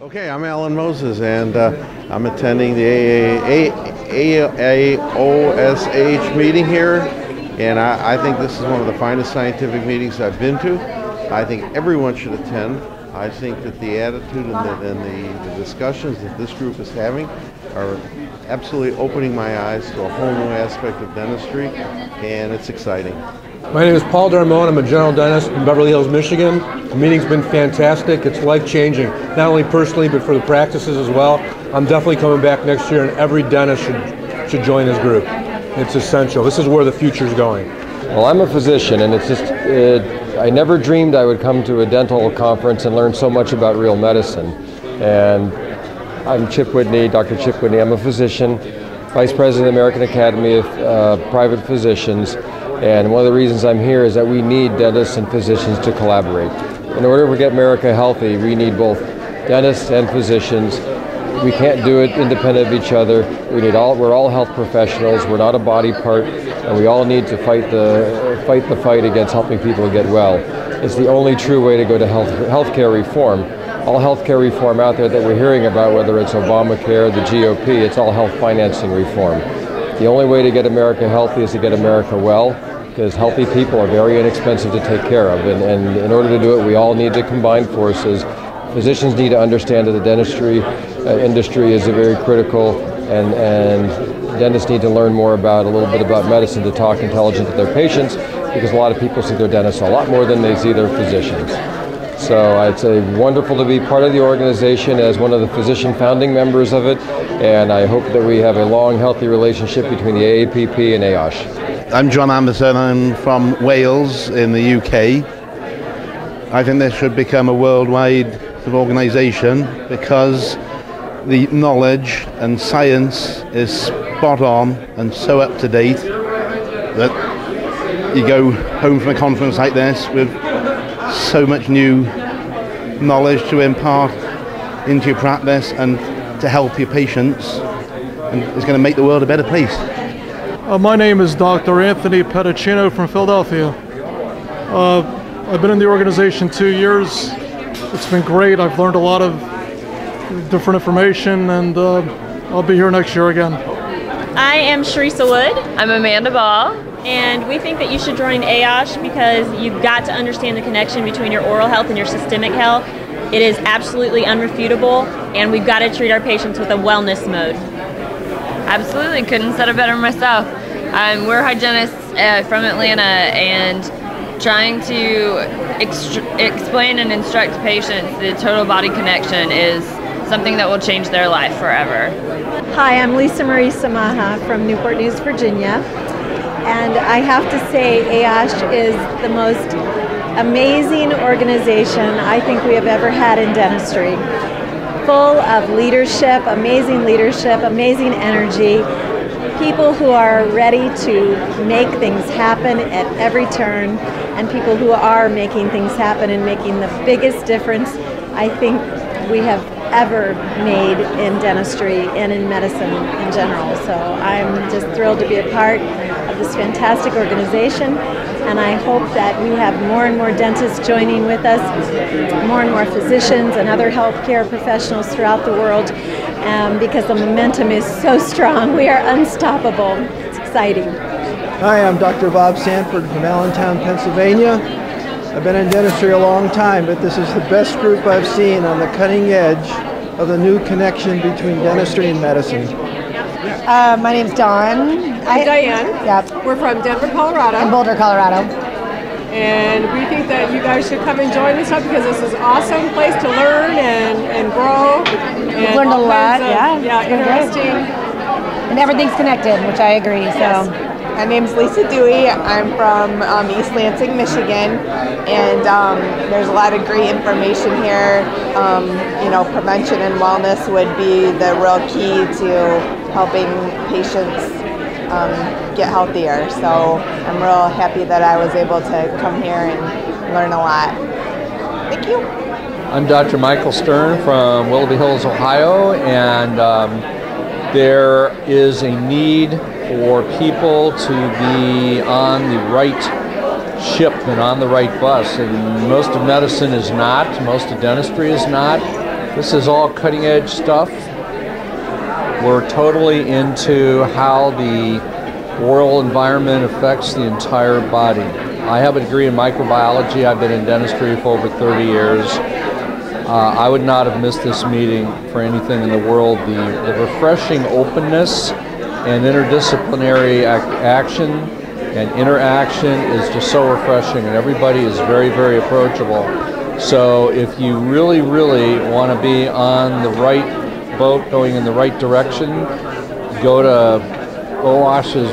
Okay, I'm Alan Moses, and uh, I'm attending the AAOSH meeting here, and I, I, think this is one of the finest scientific meetings I've been to. I think everyone should attend. I think that the attitude and, the, and the, the discussions that this group is having are absolutely opening my eyes to a whole new aspect of dentistry, and it's exciting. My name is Paul Darmon. I'm a general dentist in Beverly Hills, Michigan. The meeting's been fantastic. It's life changing, not only personally, but for the practices as well. I'm definitely coming back next year, and every dentist should, should join this group. It's essential. This is where the future is going. Well, I'm a physician, and it's just, it, I never dreamed I would come to a dental conference and learn so much about real medicine. And I'm Chip Whitney, Dr. Chip Whitney. I'm a physician, Vice President of the American Academy of uh, Private Physicians. And one of the reasons I'm here is that we need dentists and physicians to collaborate. In order to get America healthy, we need both dentists and physicians. We can't do it independent of each other. We need all, we're all health professionals. We're not a body part, and we all need to fight the, fight the fight against helping people get well. It's the only true way to go to health, healthcare reform. All healthcare reform out there that we're hearing about, whether it's Obamacare, the GOP, it's all health financing reform. The only way to get America healthy is to get America well because healthy people are very inexpensive to take care of. And, and in order to do it, we all need to combine forces. Physicians need to understand that the dentistry uh, industry is a very critical, and, and dentists need to learn more about a little bit about medicine to talk intelligent to their patients because a lot of people see their dentists a lot more than they see their physicians. So it's a wonderful to be part of the organization as one of the physician founding members of it, and I hope that we have a long, healthy relationship between the AAPP and AOSH. I'm John Anderson. I'm from Wales in the UK. I think this should become a worldwide organisation because the knowledge and science is spot on and so up to date that you go home from a conference like this with so much new knowledge to impart into your practice and to help your patients and it's going to make the world a better place. Uh, my name is Dr. Anthony Pedicino from Philadelphia. Uh, I've been in the organization two years. It's been great. I've learned a lot of different information, and uh, I'll be here next year again. I am Sharisa Wood. I'm Amanda Ball. And we think that you should join AOSH because you've got to understand the connection between your oral health and your systemic health. It is absolutely unrefutable, and we've got to treat our patients with a wellness mode. Absolutely, couldn't said it better myself. Um, we're hygienists uh, from Atlanta and trying to explain and instruct patients the total body connection is something that will change their life forever. Hi, I'm Lisa Marie Samaha from Newport News, Virginia. And I have to say, AOSH is the most amazing organization I think we have ever had in dentistry. Full of leadership, amazing leadership, amazing energy, people who are ready to make things happen at every turn and people who are making things happen and making the biggest difference I think we have ever made in dentistry and in medicine in general. So I'm just thrilled to be a part of this fantastic organization and I hope that we have more and more dentists joining with us, more and more physicians and other healthcare professionals throughout the world um, because the momentum is so strong. We are unstoppable. It's exciting. Hi, I'm Dr. Bob Sanford from Allentown, Pennsylvania. I've been in dentistry a long time, but this is the best group I've seen on the cutting edge of the new connection between dentistry and medicine. Uh, my name's Dawn. I'm Diane. Yep. We're from Denver, Colorado. And Boulder, Colorado and we think that you guys should come and join us up because this is an awesome place to learn and, and grow. We've learned a lot, of, yeah. Yeah, interesting. And everything's connected, which I agree. Yes. So. My name's Lisa Dewey. I'm from um, East Lansing, Michigan, and um, there's a lot of great information here. Um, you know, prevention and wellness would be the real key to helping patients um, get healthier. So I'm real happy that I was able to come here and learn a lot. Thank you. I'm Dr. Michael Stern from Willoughby Hills, Ohio, and um, there is a need for people to be on the right ship and on the right bus. And most of medicine is not, most of dentistry is not. This is all cutting edge stuff. We're totally into how the oral environment affects the entire body. I have a degree in microbiology. I've been in dentistry for over 30 years. Uh, I would not have missed this meeting for anything in the world. The, the refreshing openness and interdisciplinary ac- action and interaction is just so refreshing, and everybody is very, very approachable. So, if you really, really want to be on the right boat, going in the right direction, go to OASH's,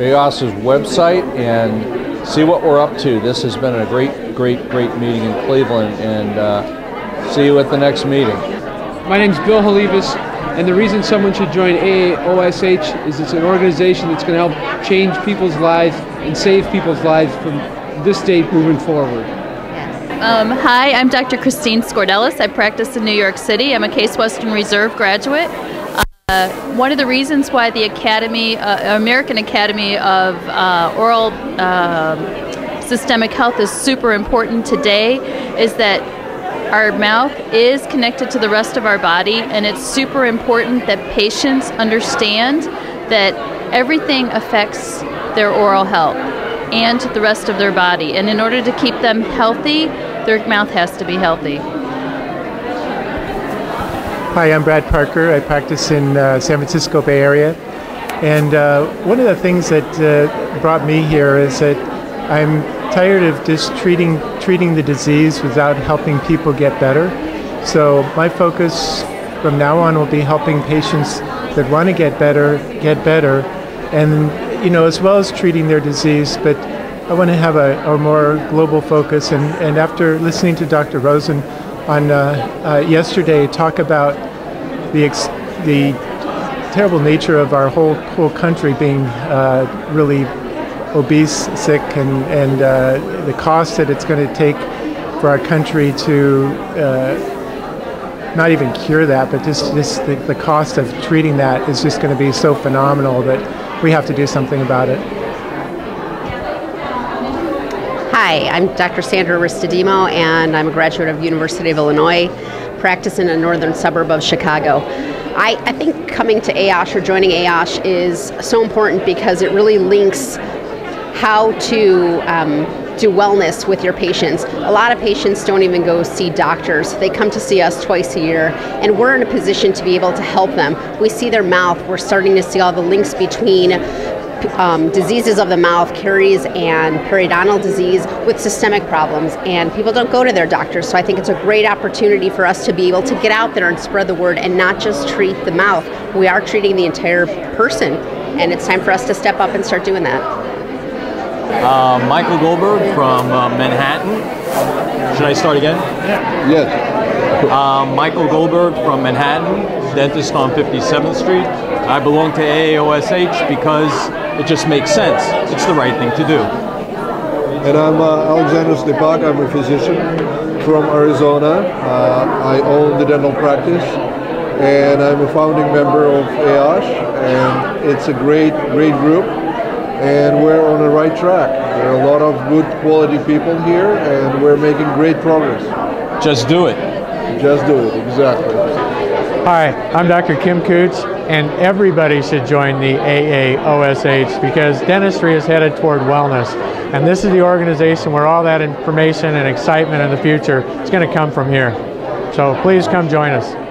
AOS's website and see what we're up to. This has been a great, great, great meeting in Cleveland, and uh, see you at the next meeting. My name's Bill Halivas, and the reason someone should join AAOSH is it's an organization that's going to help change people's lives and save people's lives from this day moving forward. Um, hi, I'm Dr. Christine Scordelis. I practice in New York City. I'm a Case Western Reserve graduate. Uh, one of the reasons why the Academy, uh, American Academy of uh, Oral uh, Systemic Health is super important today is that our mouth is connected to the rest of our body, and it's super important that patients understand that everything affects their oral health and the rest of their body. And in order to keep them healthy, their mouth has to be healthy. Hi, I'm Brad Parker. I practice in uh, San Francisco Bay Area. And uh, one of the things that uh, brought me here is that I'm tired of just treating treating the disease without helping people get better. So my focus from now on will be helping patients that want to get better get better, and you know as well as treating their disease, but I want to have a, a more global focus. And, and after listening to Dr. Rosen on uh, uh, yesterday talk about the ex- the terrible nature of our whole whole country being uh, really obese, sick, and and uh, the cost that it's going to take for our country to uh, not even cure that, but just just the, the cost of treating that is just going to be so phenomenal that we have to do something about it. Hi, I'm Dr. Sandra Ristadimo, and I'm a graduate of University of Illinois, practice in a northern suburb of Chicago. I, I think coming to AOSH or joining AOSH is so important because it really links how to um, do wellness with your patients. A lot of patients don't even go see doctors. They come to see us twice a year, and we're in a position to be able to help them. We see their mouth, we're starting to see all the links between um, diseases of the mouth, caries and periodontal disease with systemic problems, and people don't go to their doctors. So I think it's a great opportunity for us to be able to get out there and spread the word and not just treat the mouth. We are treating the entire person, and it's time for us to step up and start doing that. Uh, Michael Goldberg from uh, Manhattan. Should I start again? Yeah. Yes. Uh, Michael Goldberg from Manhattan, dentist on 57th Street. I belong to AAOSH because it just makes sense. It's the right thing to do. And I'm uh, Alexander Stepak. I'm a physician from Arizona. Uh, I own the dental practice, and I'm a founding member of AOSH. And it's a great, great group, and we're on the right track. There are a lot of good quality people here, and we're making great progress. Just do it. Just do it. Exactly. Hi, I'm Dr. Kim Coots, and everybody should join the AAOSH because dentistry is headed toward wellness. And this is the organization where all that information and excitement in the future is going to come from here. So please come join us.